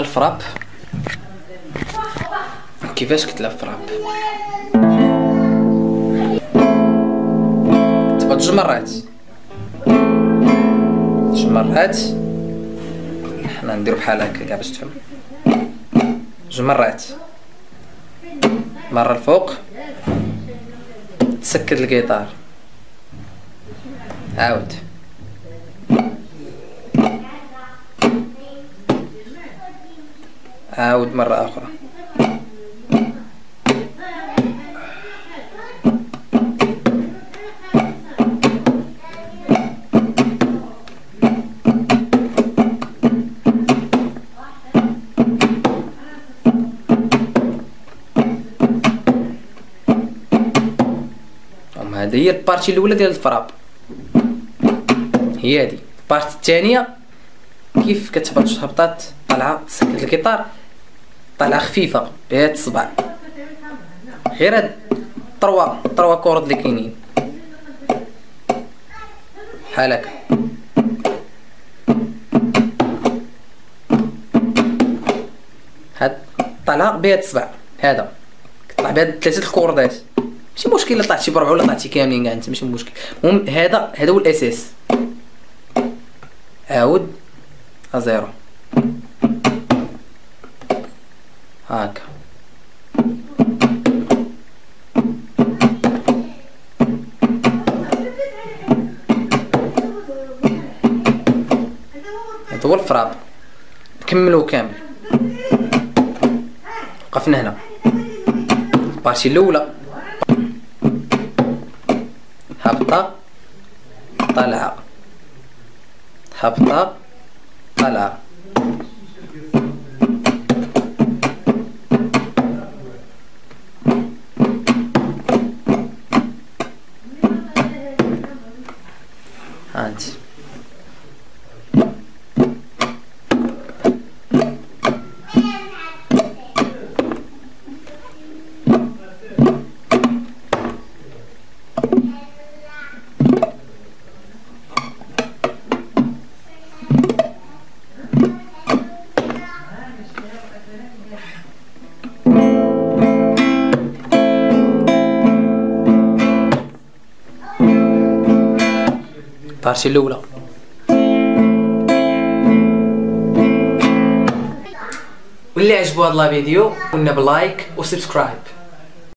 الفراب كيفاش كتلعب فراب تبقى جوج مرات جوج مرات حنا نديرو بحال هكا كاع باش تفهم. جوج مرات مرة الفوق. تسكت الكيتار عاود. عاود مرة أخرى. هذه هي ال partie الأولى ديال ال frappe. هي هذه. ال partie الثانية كيف كتهبط هبطات طالعة تسكت الكيتار طالعة خفيفة بهاد الصبع غير هاد طروا طروا كورد اللي كاينين. بحال هاد طالعة بهاد الصبع هذا. كطلع بهاد ثلاثة الكوردات. ماشي مشكل الا طلعتي بربعة ولا طلعتي كاملين كاع أنت ماشي مشكل. المهم هذا هذا هو الاساس عاود زيرو هاكا هذا هو الفراب. كملو كامل. وقفنا هنا. البارتي الأولى. هبطه طالعه هبطه طالعه هانتي ال partie الاولى واللي عجبو هاد la vidéo قلنا ب like و subscribe